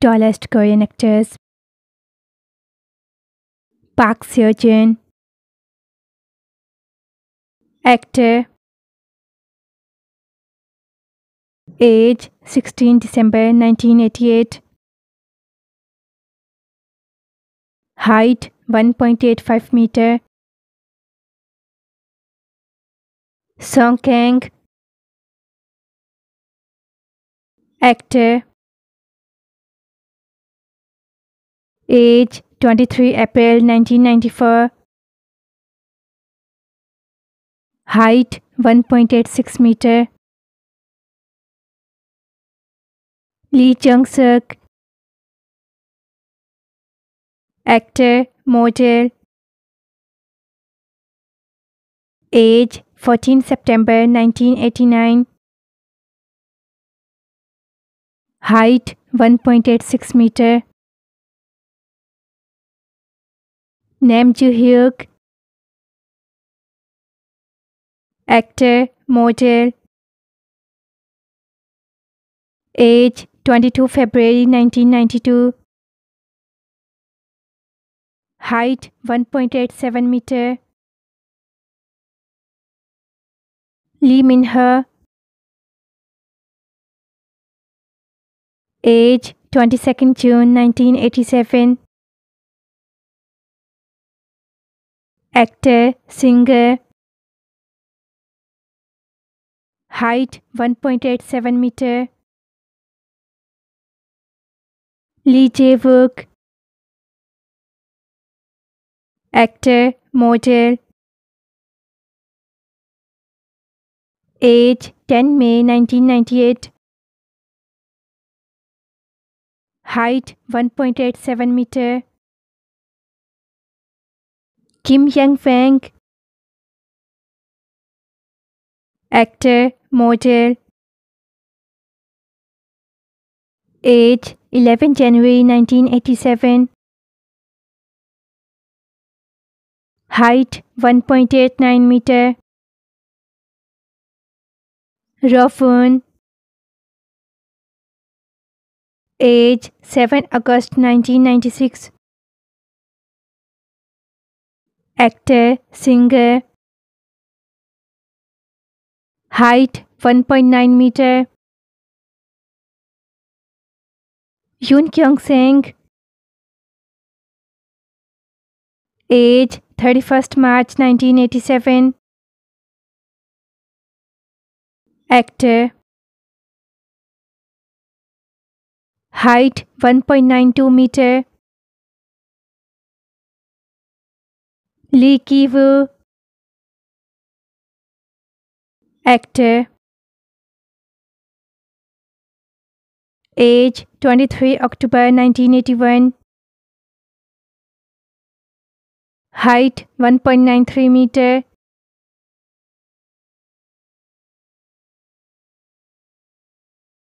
tallest Korean actors. Park Seo Joon, actor. Age 16 December 1988. Height 1.85 meter. Song Kang, actor. Age 23 April 1994. Height 1.86 meter. Lee Jong Suk, actor, model. Age 14 September 1989. Height 1.86 meter. Nam Joo Hyuk, actor, model. Age 22 February 1992. Height 1.87 meter. Lee Min Ho. Age 22nd June 1987. Actor, singer. Height 1.87 meter. Lee Jae-wook, actor, model. Age 10 May 1998. Height 1.87 meter. Kim Young Kwang, actor, model. Age 11 January 1987. Height 1.89 meter. Rowoon. Age 7 August 1996. Actor, singer. Height 1.9 meter. Yoon Kyun Sang. Age 31st March 1987. Actor. Height 1.92 meter. Ki-woo. Actor. Age 23 October 1981. Height 1.93 meter.